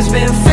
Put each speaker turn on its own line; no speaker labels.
it's been